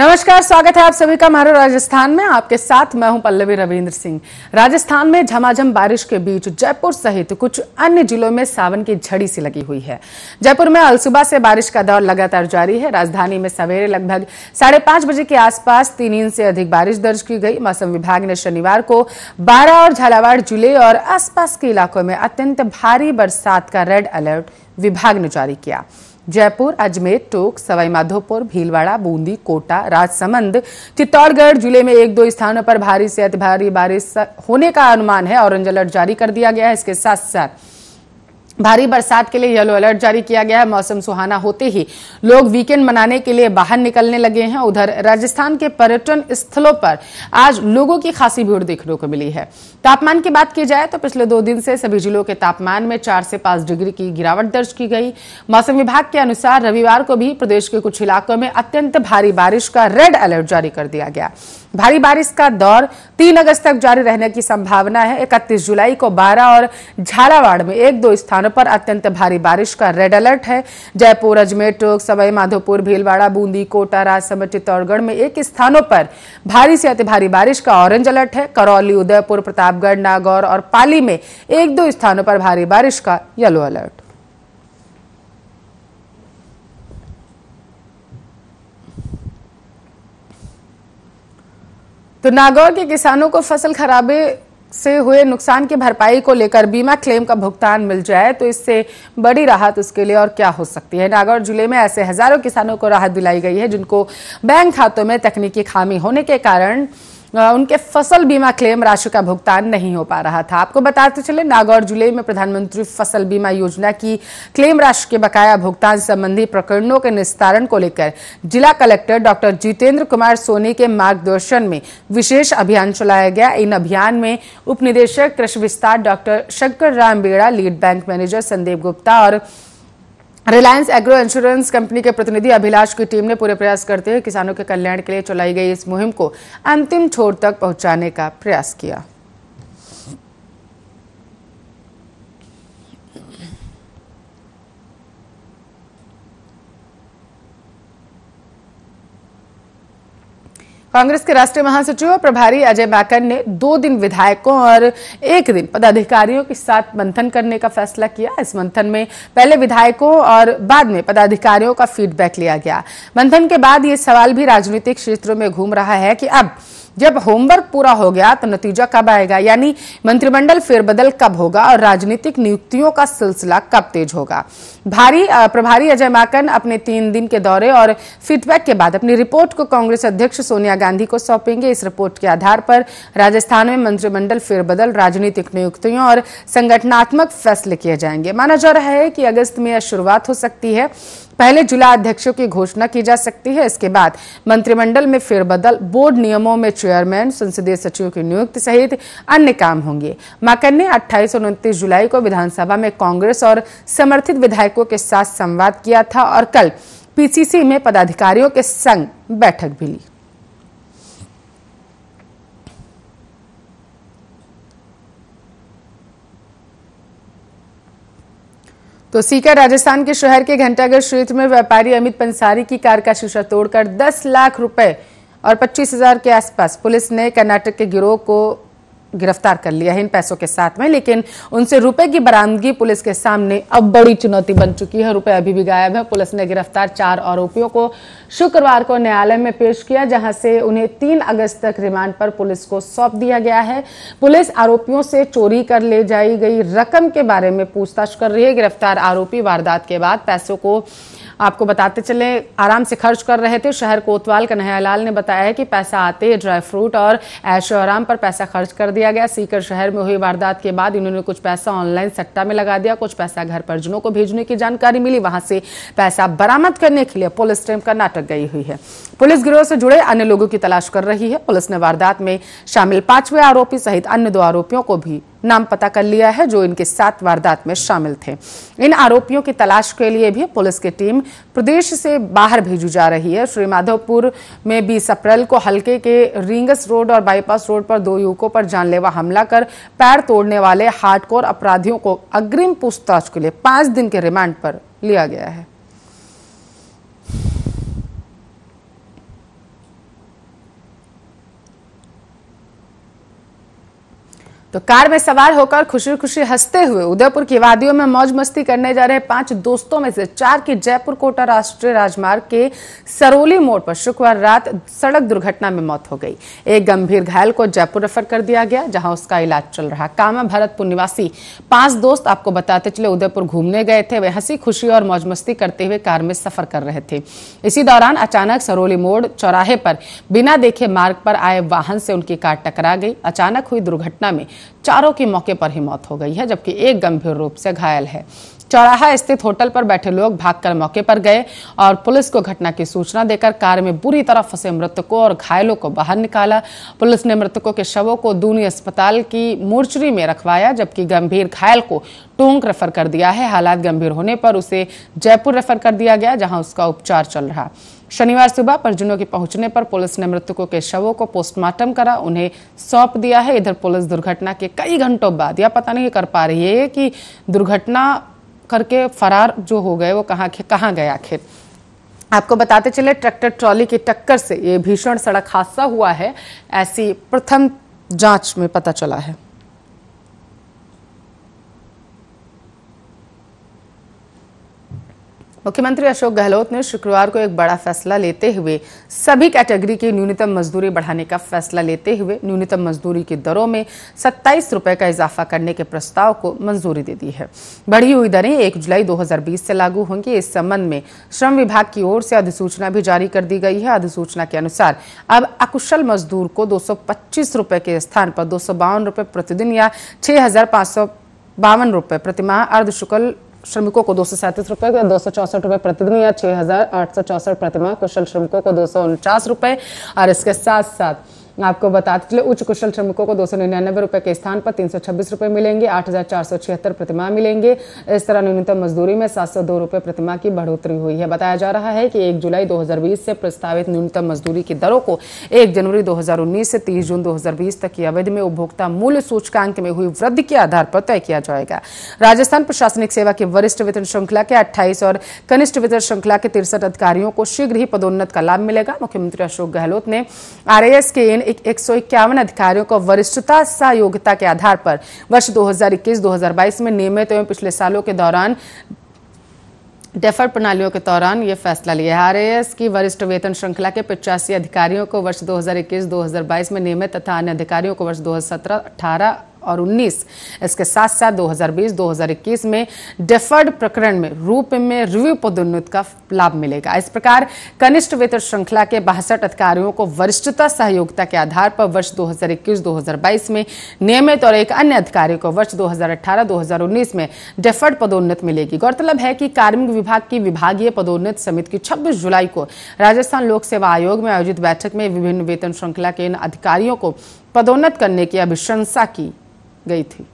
नमस्कार, स्वागत है आप सभी का मारो राजस्थान में। आपके साथ मैं हूँ पल्लवी रविंद्र सिंह। राजस्थान में झमाझम बारिश के बीच जयपुर सहित कुछ अन्य जिलों में सावन की झड़ी सी लगी हुई है। जयपुर में अलसुबह से बारिश का दौर लगातार जारी है। राजधानी में सवेरे लगभग साढ़े पाँच बजे के आसपास तीन इंच से अधिक बारिश दर्ज की गई। मौसम विभाग ने शनिवार को बारह और झालावाड़ ज़िले और आसपास के इलाकों में अत्यंत भारी बरसात का रेड अलर्ट विभाग ने जारी किया। जयपुर, अजमेर, टोक, सवाईमाधोपुर, भीलवाड़ा, बूंदी, कोटा, राजसमंद, चित्तौड़गढ़ ज़िले में एक दो स्थानों पर भारी से अति भारी बारिश होने का अनुमान है। ऑरेंज अलर्ट जारी कर दिया गया है। इसके साथ साथ भारी बरसात के लिए येलो अलर्ट जारी किया गया है। मौसम सुहाना होते ही लोग वीकेंड मनाने के लिए बाहर निकलने लगे हैं। उधर राजस्थान के पर्यटन स्थलों पर आज लोगों की खासी भीड़ देखने को मिली है। तापमान की बात की जाए तो पिछले दो दिन से सभी जिलों के तापमान में चार से पाँच डिग्री की गिरावट दर्ज की गई। मौसम विभाग के अनुसार रविवार को भी प्रदेश के कुछ इलाकों में अत्यंत भारी बारिश का रेड अलर्ट जारी कर दिया गया। भारी बारिश का दौर तीन अगस्त तक जारी रहने की संभावना है। इकतीस जुलाई को बारह और झालावाड़ में एक दो स्थानों पर अत्यंत भारी बारिश का रेड अलर्ट है। जयपुर, अजमेर, टोक, सवाई, माधोपुर, भीलवाड़ा, बूंदी, कोटा, राजसमंद, चित्तौड़गढ़ में एक स्थानों पर भारी से अति भारी बारिश का ऑरेंज अलर्ट है। करौली, उदयपुर, प्रतापगढ़, नागौर और पाली में एक दो स्थानों पर भारी बारिश का येलो अलर्ट। तो नागौर के किसानों को फ़सल खराबे से हुए नुकसान की भरपाई को लेकर बीमा क्लेम का भुगतान मिल जाए तो इससे बड़ी राहत उसके लिए और क्या हो सकती है? नागौर ज़िले में ऐसे हज़ारों किसानों को राहत दिलाई गई है, जिनको बैंक खातों में तकनीकी खामी होने के कारण उनके फ़सल बीमा क्लेम राशि का भुगतान नहीं हो पा रहा था। आपको बताते चले, नागौर ज़िले में प्रधानमंत्री फ़सल बीमा योजना की क्लेम राशि के बकाया भुगतान संबंधी प्रकरणों के निस्तारण को लेकर जिला कलेक्टर डॉक्टर जितेंद्र कुमार सोनी के मार्गदर्शन में विशेष अभियान चलाया गया। इन अभियान में उप निदेशक कृषि विस्तार doctor Shankar Ram Beda, lead bank manager Sandeep Gupta और रिलायंस एग्रो इंश्योरेंस कंपनी के प्रतिनिधि अभिलाष की टीम ने पूरे प्रयास करते हुए किसानों के कल्याण के लिए चलाई गई इस मुहिम को अंतिम छोर तक पहुँचाने का प्रयास किया। कांग्रेस के राष्ट्रीय महासचिव और प्रभारी अजय माकन ने दो दिन विधायकों और एक दिन पदाधिकारियों के साथ मंथन करने का फैसला किया। इस मंथन में पहले विधायकों और बाद में पदाधिकारियों का फीडबैक लिया गया। मंथन के बाद ये सवाल भी राजनीतिक क्षेत्रों में घूम रहा है कि अब जब होमवर्क पूरा हो गया तो नतीजा कब आएगा? यानी मंत्रिमंडल फेरबदल कब होगा और राजनीतिक नियुक्तियों का सिलसिला कब तेज होगा? भारी प्रभारी अजय माकन अपने तीन दिन के दौरे और फीडबैक के बाद अपनी रिपोर्ट को कांग्रेस अध्यक्ष सोनिया गांधी को सौंपेंगे। इस रिपोर्ट के आधार पर राजस्थान में मंत्रिमंडल फेरबदल राजनीतिक नियुक्तियों और संगठनात्मक फैसले किए जाएँगे। माना जा रहा है कि अगस्त में यह शुरुआत हो सकती है। पहले जिला अध्यक्षों की घोषणा की जा सकती है। इसके बाद मंत्रिमंडल में फेरबदल, बोर्ड नियमों में चेयरमैन, संसदीय सचिव की नियुक्ति सहित अन्य काम होंगे। माकन ने अट्ठाईस और उनतीस जुलाई को विधानसभा में कांग्रेस और समर्थित विधायकों के साथ संवाद किया था और कल पीसीसी में पदाधिकारियों के संग बैठक भी ली। तो सीकर राजस्थान के शहर के घंटागढ़ क्षेत्र में व्यापारी अमित पंसारी की कार का शीशा तोड़कर 10 लाख रुपए और पच्चीस हज़ार के आसपास पुलिस ने कर्नाटक के गिरोह को गिरफ़्तार कर लिया है इन पैसों के साथ में, लेकिन उनसे रुपए की बरामदगी पुलिस के सामने अब बड़ी चुनौती बन चुकी है। रुपए अभी भी गायब है। पुलिस ने गिरफ़्तार चार आरोपियों को शुक्रवार को न्यायालय में पेश किया, जहाँ से उन्हें तीन अगस्त तक रिमांड पर पुलिस को सौंप दिया गया है। पुलिस आरोपियों से चोरी कर ले जाई गई रकम के बारे में पूछताछ कर रही है। गिरफ़्तार आरोपी वारदात के बाद पैसों को आपको बताते चले, आराम से खर्च कर रहे थे। शहर कोतवाल कन्हैयालाल ने बताया है कि पैसा आते ड्राई फ्रूट और ऐशो आराम पर पैसा खर्च कर दिया गया। सीकर शहर में हुई वारदात के बाद इन्होंने कुछ पैसा ऑनलाइन सट्टा में लगा दिया। कुछ पैसा घर परिजनों को भेजने की जानकारी मिली। वहाँ से पैसा बरामद करने के लिए पुलिस टीम कर्नाटक गई हुई है। पुलिस गिरोह से जुड़े अन्य लोगों की तलाश कर रही है। पुलिस ने वारदात में शामिल पाँचवें आरोपी सहित अन्य दो आरोपियों को भी नाम पता कर लिया है, जो इनके साथ वारदात में शामिल थे। इन आरोपियों की तलाश के लिए भी पुलिस की टीम प्रदेश से बाहर भेजी जा रही है। श्री माधवपुर में 20 अप्रैल को हल्के के रिंगस रोड और बाईपास रोड पर दो युवकों पर जानलेवा हमला कर पैर तोड़ने वाले हार्डकोर अपराधियों को अग्रिम पूछताछ के लिए पाँच दिन के रिमांड पर लिया गया है। तो कार में सवार होकर खुशी खुशी हँसते हुए उदयपुर की वादियों में मौज मस्ती करने जा रहे पाँच दोस्तों में से चार की जयपुर कोटा राष्ट्रीय राजमार्ग के सरोली मोड़ पर शुक्रवार रात सड़क दुर्घटना में मौत हो गई। एक गंभीर घायल को जयपुर रेफर कर दिया गया, जहाँ उसका इलाज चल रहा। कामा भरतपुर निवासी पाँच दोस्त आपको बताते चले उदयपुर घूमने गए थे। वे हँसी, खुशी और मौज मस्ती करते हुए कार में सफ़र कर रहे थे। इसी दौरान अचानक सरोली मोड़ चौराहे पर बिना देखे मार्ग पर आए वाहन से उनकी कार टकरा गई। अचानक हुई दुर्घटना में चारों की मौके पर ही मौत हो गई है, जबकि एक गंभीर रूप से घायल है। चौराहा स्थित होटल पर बैठे लोग भागकर मौके पर गए और पुलिस को घटना की सूचना देकर कार में बुरी तरह फंसे मृतकों और घायलों को बाहर निकाला। पुलिस ने मृतकों के शवों को दूनी अस्पताल की मोर्चरी में रखवाया, जबकि गंभीर घायल को टोंक रेफर कर दिया है। हालात गंभीर होने पर उसे जयपुर रेफर कर दिया गया, जहाँ उसका उपचार चल रहा। शनिवार सुबह परिजनों के पहुँचने पर पुलिस ने मृतकों के शवों को पोस्टमार्टम करा, उन्हें सौंप दिया है। इधर पुलिस दुर्घटना के कई घंटों बाद यह पता नहीं कर पा रही है कि दुर्घटना करके फरार जो हो गए, वो कहाँ कहाँ गए आखिर। आपको बताते चले, ट्रैक्टर ट्रॉली की टक्कर से ये भीषण सड़क हादसा हुआ है, ऐसी प्रथम जाँच में पता चला है। मुख्यमंत्री अशोक गहलोत ने शुक्रवार को एक बड़ा फैसला लेते हुए सभी कैटेगरी की न्यूनतम मजदूरी बढ़ाने का फैसला लेते हुए न्यूनतम मजदूरी की दरों में सत्ताईस रुपए का इजाफा करने के प्रस्ताव को मंजूरी दे दी है। बढ़ी हुई दरें एक जुलाई 2020 से लागू होंगी। इस संबंध में श्रम विभाग की ओर से अधिसूचना भी जारी कर दी गई है। अधिसूचना के अनुसार अब अकुशल मजदूर को दो रुपए के स्थान पर दो रुपए प्रतिदिन या छह हज़ार रुपए प्रतिमाह अर्धशुक्ल श्रमिकों को दो सौ सैंतीस रुपए, दो सौ चौसठ रुपए प्रतिदिन या छह हज़ार आठ सौ चौसठ प्रतिमा कुशल श्रमिकों को दो सौ उनचास रुपए और इसके साथ साथ आपको बताते चले, उच्च कुशल श्रमिकों को दो सौ निन्यानवे रुपए के स्थान पर तीन सौ छब्बीस रुपए मिलेंगे, आठ हज़ार चार सौ छिहत्तर प्रतिमा मिलेंगे। इस तरह न्यूनतम मजदूरी में सात सौ दो रुपए प्रतिमा की बढ़ोतरी हुई है। बताया जा रहा है कि एक जुलाई 2020 से प्रस्तावित न्यूनतम मजदूरी की दरों को एक जनवरी 2019 से तीस जून 2020 तक की अवधि में उपभोक्ता मूल्य सूचकांक में हुई वृद्धि के आधार पर तय किया जाएगा। राजस्थान प्रशासनिक सेवा की वरिष्ठ वेतन श्रृंखला के अट्ठाईस और कनिष्ठ वेतन श्रृंखला के तिरसठ अधिकारियों को शीघ्र ही पदोन्नत का लाभ मिलेगा। मुख्यमंत्री अशोक गहलोत ने आर के इन एक सौ इक्यावन अधिकारियों को वरिष्ठता सहयोगिता के आधार पर वर्ष 2021-2022 में नियमित एवं पिछले सालों के दौरान डेफर प्रणालियों के दौरान यह फैसला लिया आरएएस की वरिष्ठ वेतन श्रृंखला के पिचासी अधिकारियों को वर्ष 2021-2022 में नियमित तथा अन्य अधिकारियों को वर्ष 2017-18 और 19 इसके साथ साथ 2020-2021 में डेफर्ड प्रकरण में, रूप में रिव्यू पदोन्नत का लाभ मिलेगा। इस प्रकार कनिष्ठ वेतन श्रृंखला के बासठ अधिकारियों को वरिष्ठता सहयोगिता के आधार पर वर्ष 2021-2022 में नियमित और एक अन्य अधिकारी को वर्ष 2018-2019 में डेफर्ड पदोन्नत मिलेगी। गौरतलब है कि कार्मिक विभाग की विभागीय पदोन्नत समिति की छब्बीस जुलाई को राजस्थान लोक सेवा आयोग में आयोजित बैठक में विभिन्न वेतन श्रृंखला के इन अधिकारियों को पदोन्नत करने की अभिशंसा की। गई थी।